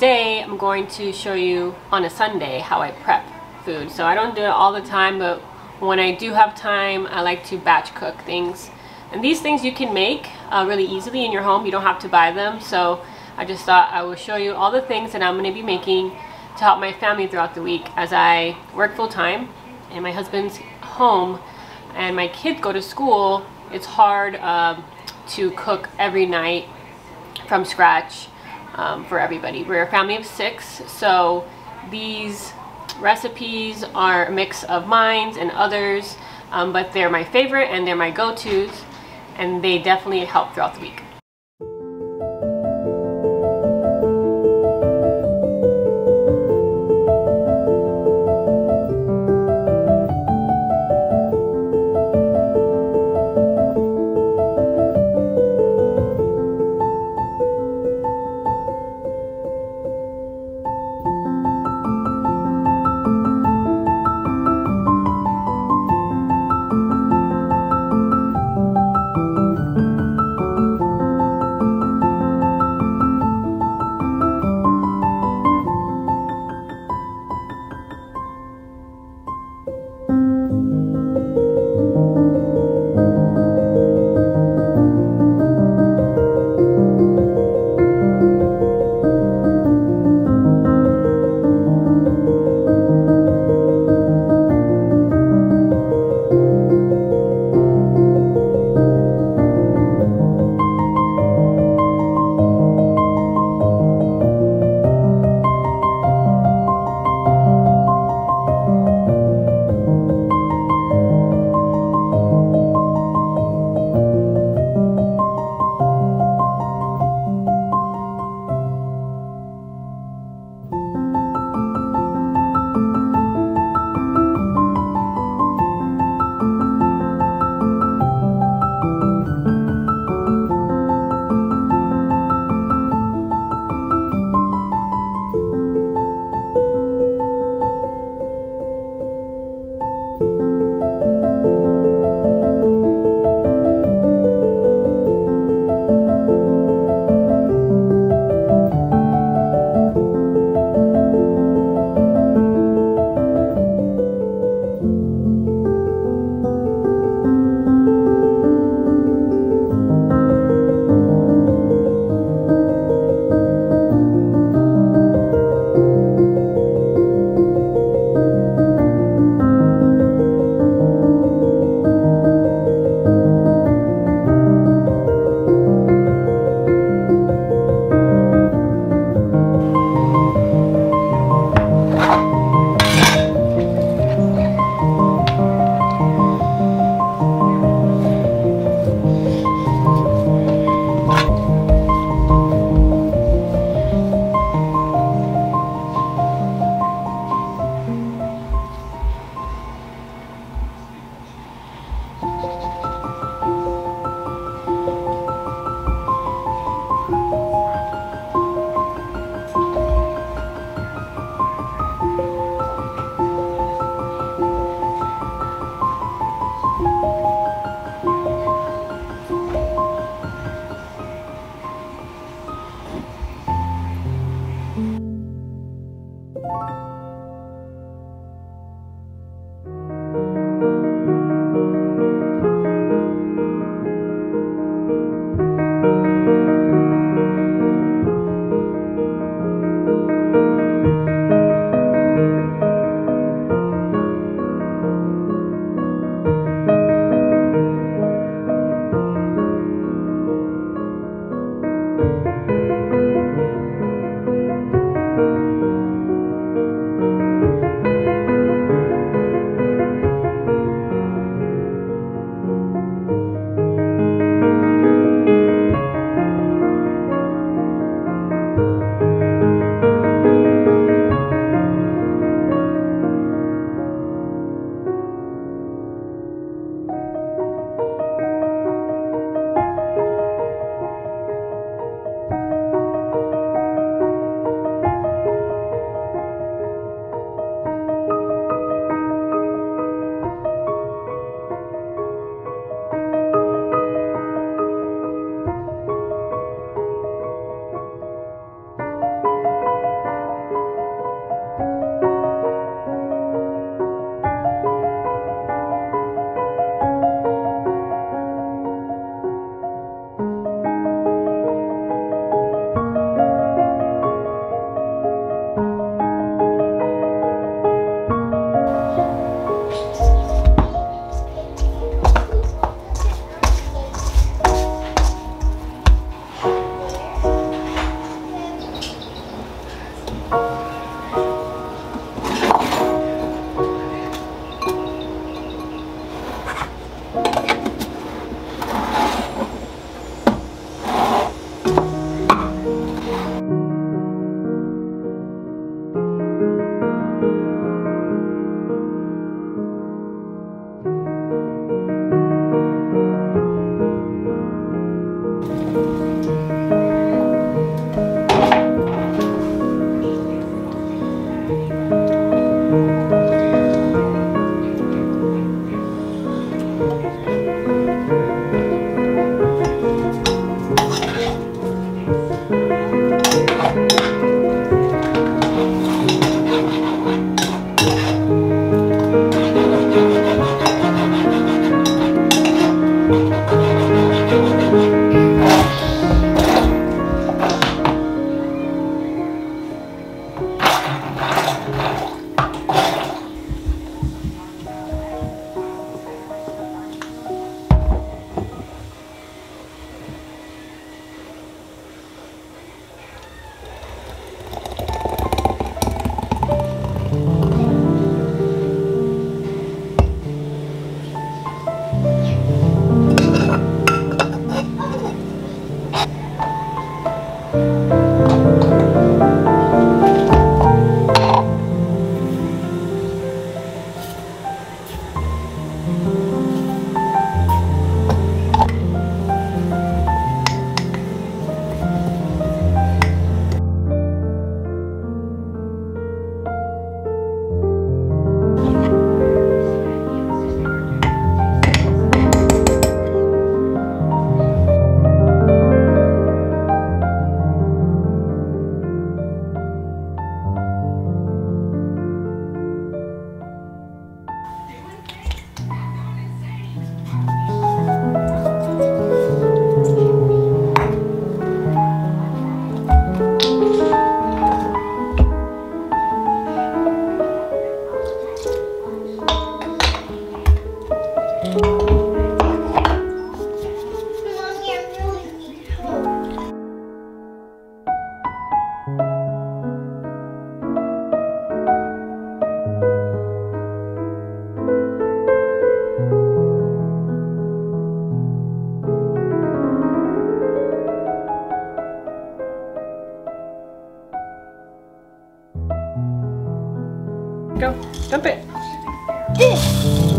today I'm going to show you on a Sunday how I prep food. So I don't do it all the time, but when I do have time, I like to batch cook things. And these things you can make uh, really easily in your home. You don't have to buy them. So I just thought I would show you all the things that I'm going to be making to help my family throughout the week as I work full time and my husband's home and my kids go to school. It's hard um, to cook every night from scratch um, for everybody. We're a family of six, so these recipes are a mix of mine and others, um, but they're my favorite and they're my go-tos, and they definitely help throughout the week. Go, dump it. Eh.